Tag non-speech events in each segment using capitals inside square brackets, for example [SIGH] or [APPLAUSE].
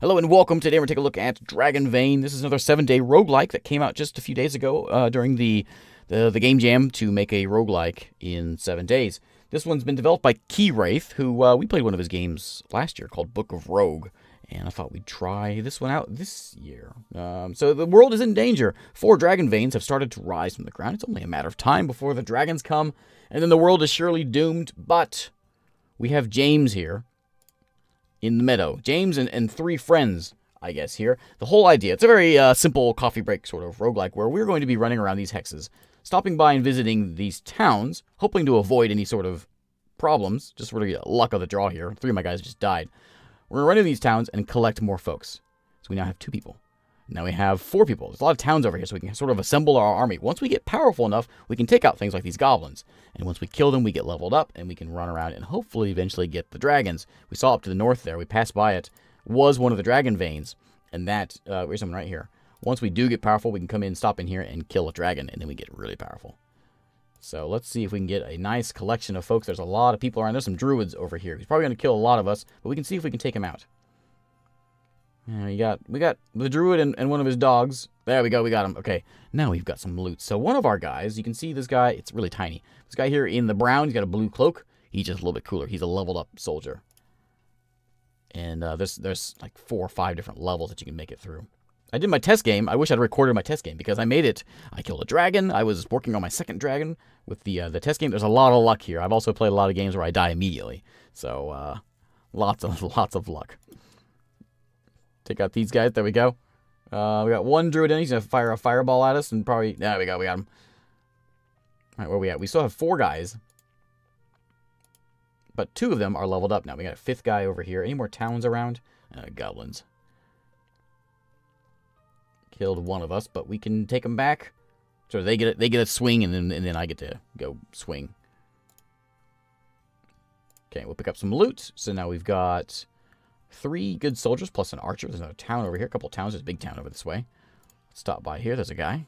Hello and welcome. Today we're taking a look at Dragonvein. This is another seven-day roguelike that came out just a few days ago uh, during the, the the game jam to make a roguelike in seven days. This one's been developed by Keywraith, who uh, we played one of his games last year called Book of Rogue, and I thought we'd try this one out this year. Um, so the world is in danger. Four dragon veins have started to rise from the ground. It's only a matter of time before the dragons come, and then the world is surely doomed. But we have James here in the meadow. James and, and three friends, I guess, here. The whole idea, it's a very uh, simple coffee break sort of roguelike where we're going to be running around these hexes, stopping by and visiting these towns, hoping to avoid any sort of problems. Just really luck of the draw here. Three of my guys just died. We're going to run into these towns and collect more folks. So we now have two people. Now we have four people. There's a lot of towns over here, so we can sort of assemble our army. Once we get powerful enough, we can take out things like these goblins. And once we kill them, we get leveled up, and we can run around and hopefully eventually get the dragons. We saw up to the north there. We passed by it. Was one of the dragon veins. And that, uh, here's something right here. Once we do get powerful, we can come in, stop in here, and kill a dragon, and then we get really powerful. So let's see if we can get a nice collection of folks. There's a lot of people around. There's some druids over here. He's probably going to kill a lot of us, but we can see if we can take him out. Yeah, we got we got the druid and, and one of his dogs. There we go, we got him. Okay, now we've got some loot. So one of our guys, you can see this guy, it's really tiny. This guy here in the brown, he's got a blue cloak. He's just a little bit cooler. He's a leveled up soldier. And uh, there's there's like four or five different levels that you can make it through. I did my test game. I wish I'd recorded my test game because I made it. I killed a dragon. I was working on my second dragon with the uh, the test game. There's a lot of luck here. I've also played a lot of games where I die immediately. So uh, lots of [LAUGHS] lots of luck. Take out these guys. There we go. Uh, we got one druid in. He's going to fire a fireball at us and probably... There we go. We got him. All right, where we at? We still have four guys. But two of them are leveled up now. We got a fifth guy over here. Any more towns around? Uh, goblins. Killed one of us, but we can take them back. So they get a, they get a swing, and then, and then I get to go swing. Okay, we'll pick up some loot. So now we've got Three good soldiers plus an archer. There's another town over here. A couple towns. There's a big town over this way. Let's stop by here. There's a guy.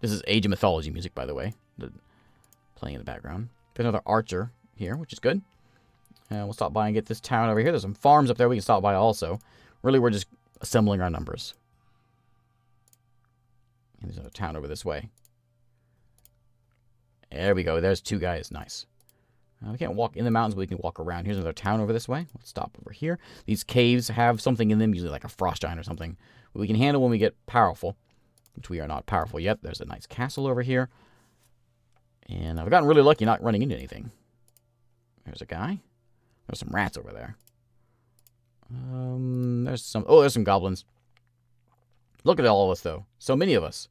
This is Age of Mythology music, by the way. The, playing in the background. There's another archer here, which is good. And we'll stop by and get this town over here. There's some farms up there we can stop by also. Really, we're just assembling our numbers. And there's another town over this way. There we go. There's two guys. Nice. Uh, we can't walk in the mountains, but we can walk around. Here's another town over this way. Let's stop over here. These caves have something in them, usually like a frost giant or something. we can handle when we get powerful, which we are not powerful yet. There's a nice castle over here. And I've gotten really lucky not running into anything. There's a guy. There's some rats over there. Um, there's some... Oh, there's some goblins. Look at all of us, though. So many of us.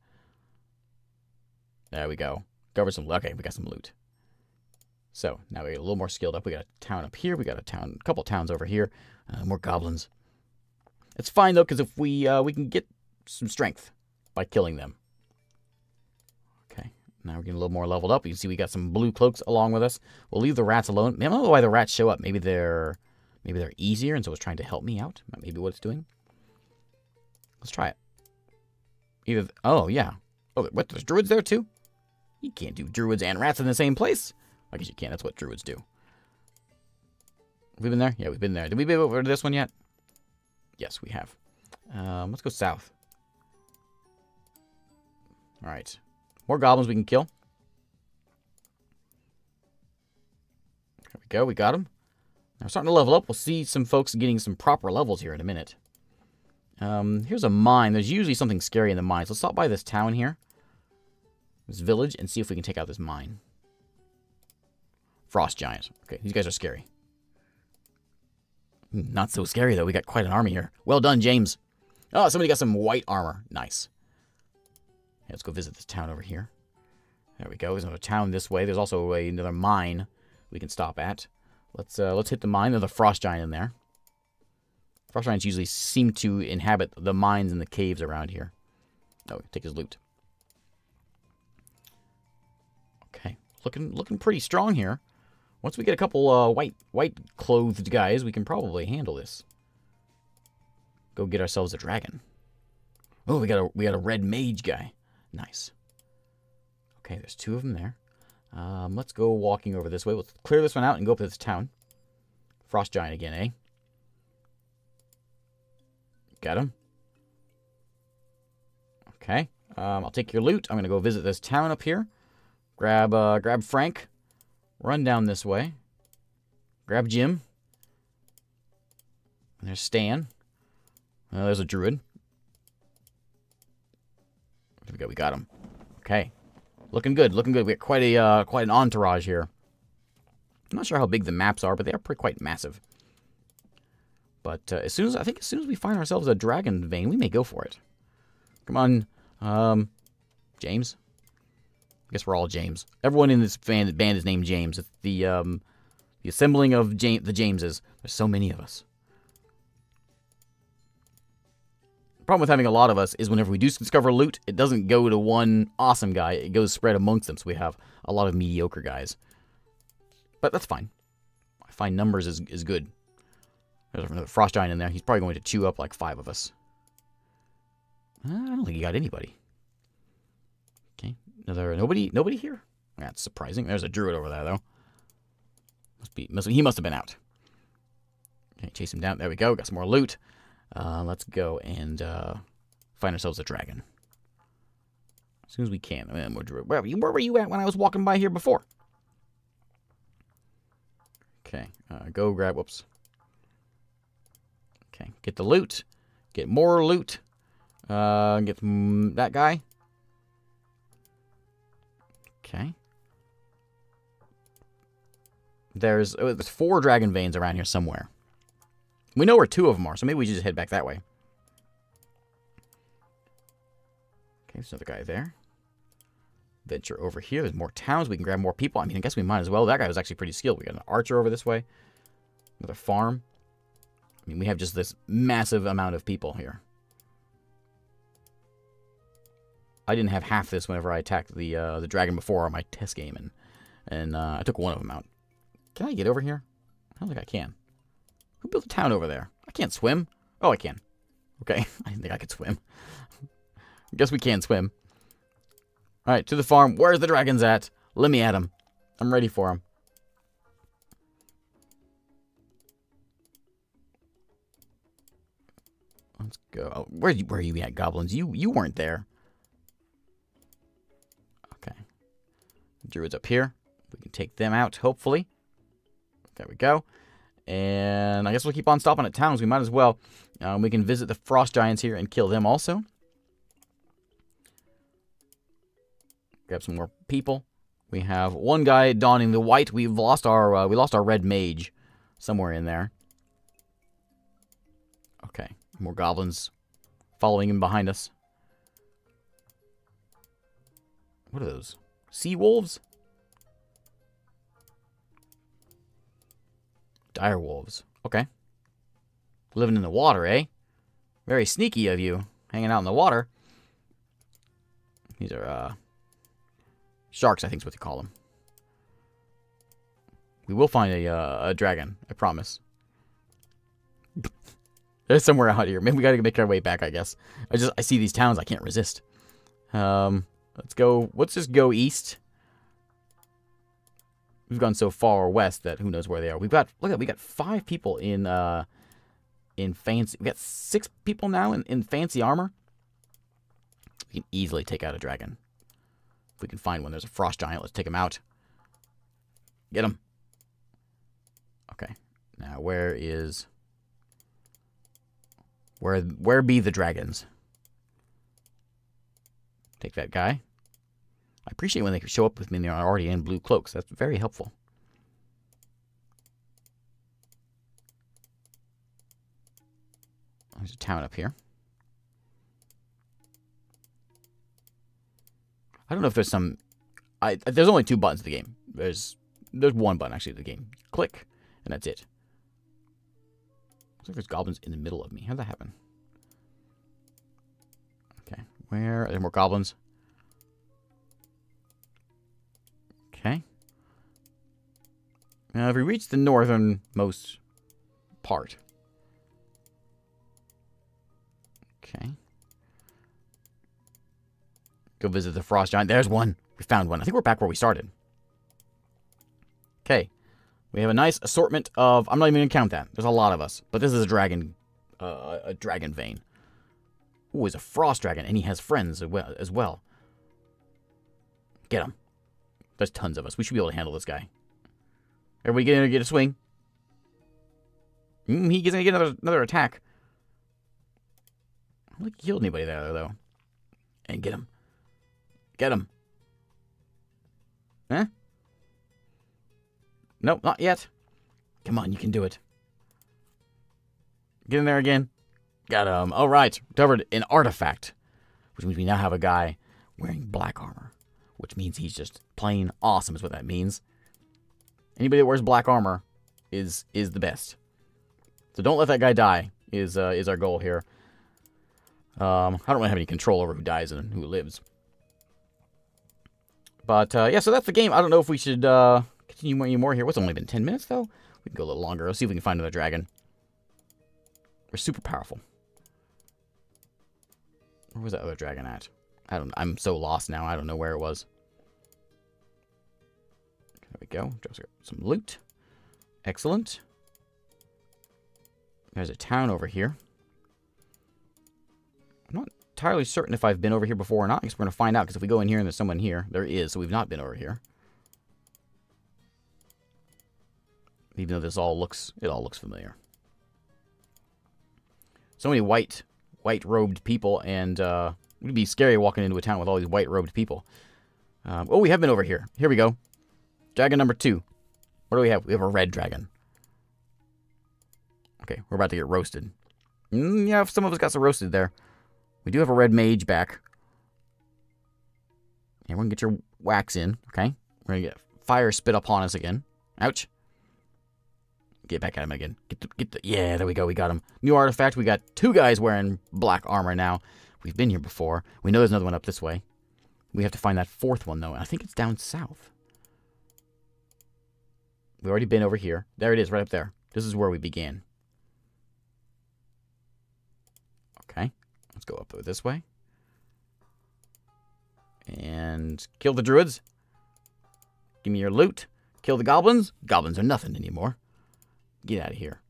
There we go. Cover some... Okay, we got some loot. So now we get a little more skilled up. We got a town up here. We got a town, a couple towns over here. Uh, more goblins. It's fine though, because if we uh, we can get some strength by killing them. Okay, now we're getting a little more leveled up. You can see we got some blue cloaks along with us. We'll leave the rats alone. I don't know why the rats show up. Maybe they're maybe they're easier, and so it's trying to help me out. Maybe what it's doing. Let's try it. Either oh yeah. Oh, what? There's druids there too. You can't do druids and rats in the same place. I guess you can't. That's what druids do. We've we been there? Yeah, we've been there. Did we be over to this one yet? Yes, we have. Um, let's go south. All right. More goblins we can kill. There we go. We got them. Now we're starting to level up. We'll see some folks getting some proper levels here in a minute. Um, here's a mine. There's usually something scary in the mines. Let's stop by this town here. This village and see if we can take out this mine. Frost Giant. Okay, these guys are scary. Not so scary, though. We got quite an army here. Well done, James. Oh, somebody got some white armor. Nice. Okay, let's go visit this town over here. There we go. There's another town this way. There's also a, another mine we can stop at. Let's uh, let's hit the mine. There's a frost giant in there. Frost giants usually seem to inhabit the mines and the caves around here. Oh, take his loot. Okay, looking looking pretty strong here. Once we get a couple uh, white white clothed guys, we can probably handle this. Go get ourselves a dragon. Oh, we got a we got a red mage guy. Nice. Okay, there's two of them there. Um, let's go walking over this way. Let's clear this one out and go up to this town. Frost giant again, eh? at him. Okay. Um, I'll take your loot. I'm to go visit this town up here. Grab, uh, grab Frank. Run down this way. Grab Jim. There's Stan. Uh, there's a druid. There we go. We got him. Okay. Looking good. Looking good. We got quite a uh, quite an entourage here. I'm not sure how big the maps are, but they are pretty quite massive. But uh, as soon as I think as soon as we find ourselves a dragon vein, we may go for it. Come on, um, James. I guess we're all James. Everyone in this band, band is named James. It's the um, the assembling of the Jameses. There's so many of us. The problem with having a lot of us is whenever we do discover loot, it doesn't go to one awesome guy. It goes spread amongst them, so we have a lot of mediocre guys. But that's fine. I find numbers is, is good. There's another frost giant in there. He's probably going to chew up like five of us. I don't think he got anybody. Nobody. Nobody here. That's surprising. There's a druid over there though. Must be. Must, he must have been out. Okay, chase him down. There we go. Got some more loot. Uh, let's go and uh, find ourselves a dragon. As soon as we can. Where, where were you at when I was walking by here before? Okay, uh, go grab, whoops. Okay, get the loot. Get more loot. Uh, get that guy. Okay. There's, oh, there's four dragon veins around here somewhere. We know where two of them are, so maybe we should just head back that way. Okay, there's another guy there. Venture over here. There's more towns. We can grab more people. I mean, I guess we might as well. That guy was actually pretty skilled. We got an archer over this way. Another farm. I mean, we have just this massive amount of people here. I didn't have half this whenever I attacked the uh, the dragon before on my test game, and and uh, I took one of them out. Can I get over here? I don't think I can. Who built a town over there? I can't swim. Oh, I can. Okay, [LAUGHS] I didn't think I could swim. I [LAUGHS] Guess we can swim. Alright, to the farm. Where's the dragons at? Let me at them. I'm ready for them. Let's go. Oh, where, where are you at, goblins? You you weren't there. Druids up here. We can take them out, hopefully. There we go. And I guess we'll keep on stopping at towns. We might as well. Um, we can visit the frost giants here and kill them also. Grab some more people. We have one guy donning the white. We've lost our uh, we lost our red mage somewhere in there. Okay, more goblins following him behind us. What are those? Sea wolves? Dire wolves. Okay. Living in the water, eh? Very sneaky of you, hanging out in the water. These are, uh... Sharks, I think is what they call them. We will find a, uh, a dragon, I promise. [LAUGHS] There's somewhere out here. Maybe we gotta make our way back, I guess. I just, I see these towns, I can't resist. Um, let's go, let's just go east. We've gone so far west that who knows where they are. We've got look at we got five people in uh in fancy. We got six people now in, in fancy armor. We can easily take out a dragon. If we can find one, there's a frost giant. Let's take him out. Get him. Okay. Now where is where where be the dragons? Take that guy. I appreciate when they show up with me and they're already in blue cloaks. That's very helpful. There's a town up here. I don't know if there's some... I There's only two buttons in the game. There's there's one button, actually, in the game. Click, and that's it. Looks like there's goblins in the middle of me. How'd that happen? Okay, where... Are there more goblins? Now, if we reach the northernmost part. Okay. Go visit the frost giant. There's one. We found one. I think we're back where we started. Okay. We have a nice assortment of... I'm not even going to count that. There's a lot of us. But this is a dragon... Uh, a dragon vein. Ooh, he's a frost dragon, and he has friends as well. Get him. There's tons of us. We should be able to handle this guy. Everybody get in there, get a swing. Mm, he gets to get another another attack. I don't think he killed anybody there though. And get him. Get him. Huh? Nope, not yet. Come on, you can do it. Get in there again. Got him. All right. Covered an artifact, which means we now have a guy wearing black armor, which means he's just plain awesome is what that means. Anybody that wears black armor is is the best. So don't let that guy die is uh, is our goal here. Um, I don't really have any control over who dies and who lives. But uh, yeah, so that's the game. I don't know if we should uh, continue any more here. What's only been 10 minutes though? We can go a little longer. Let's see if we can find another dragon. We're super powerful. Where was that other dragon at? I don't. I'm so lost now. I don't know where it was. We go. Just got some loot. Excellent. There's a town over here. I'm not entirely certain if I've been over here before or not. I guess we're going to find out, because if we go in here and there's someone here, there is, so we've not been over here. Even though this all looks, it all looks familiar. So many white, white-robed people, and uh, it would be scary walking into a town with all these white-robed people. Um, oh, we have been over here. Here we go. Dragon number two. What do we have? We have a red dragon. Okay, we're about to get roasted. Mm, yeah, some of us got some roasted there. We do have a red mage back. Everyone get your wax in, okay? We're gonna get fire spit upon us again. Ouch. Get back at him again. Get the, get the, yeah, there we go. We got him. New artifact. We got two guys wearing black armor now. We've been here before. We know there's another one up this way. We have to find that fourth one, though. I think it's down south. We've already been over here. There it is, right up there. This is where we began. Okay, let's go up this way. And kill the druids. Give me your loot. Kill the goblins. Goblins are nothing anymore. Get out of here.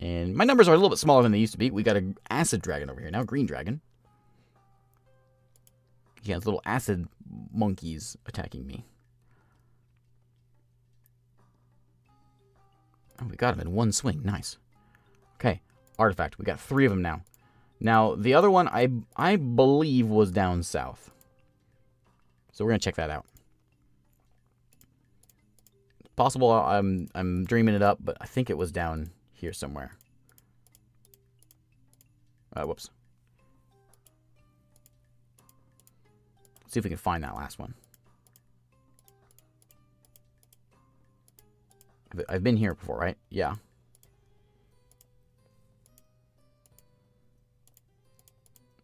And my numbers are a little bit smaller than they used to be. We got an acid dragon over here now, green dragon. He has little acid monkeys attacking me. Oh, we got him in one swing. Nice. Okay, artifact. We got three of them now. Now, the other one, I, I believe, was down south. So we're going to check that out. Possible I'm, I'm dreaming it up, but I think it was down here somewhere. Uh, whoops. See if we can find that last one. I've been here before, right? Yeah.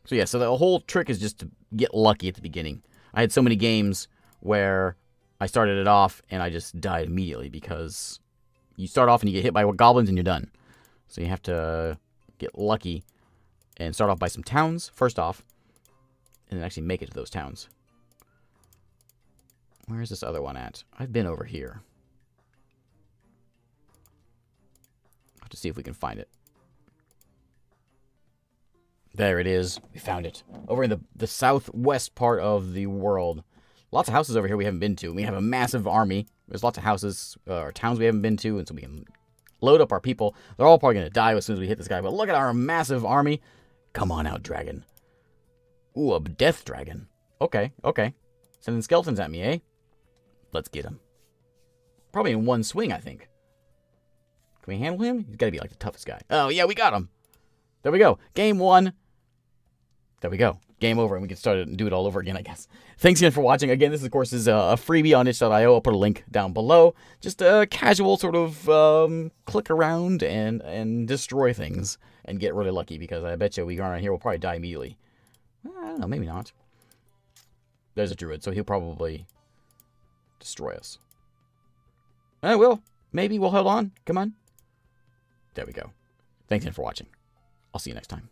So yeah, so the whole trick is just to get lucky at the beginning. I had so many games where I started it off and I just died immediately because you start off and you get hit by goblins and you're done. So you have to get lucky and start off by some towns first off and then actually make it to those towns. Where's this other one at? I've been over here. To see if we can find it. There it is. We found it. Over in the, the southwest part of the world. Lots of houses over here we haven't been to. We have a massive army. There's lots of houses uh, or towns we haven't been to, and so we can load up our people. They're all probably going to die as soon as we hit this guy, but look at our massive army. Come on out, dragon. Ooh, a death dragon. Okay, okay. Sending skeletons at me, eh? Let's get him. Probably in one swing, I think. Can we handle him? He's got to be like the toughest guy. Oh, yeah, we got him. There we go. Game one. There we go. Game over, and we can start and do it all over again, I guess. Thanks again for watching. Again, this, of course, is a freebie on itch.io. I'll put a link down below. Just a casual sort of um, click around and, and destroy things and get really lucky, because I bet you we around here, we'll probably die immediately. I don't know, maybe not. There's a druid, so he'll probably destroy us. I will. Maybe we'll hold on. Come on. There we go. Thanks again for watching. I'll see you next time.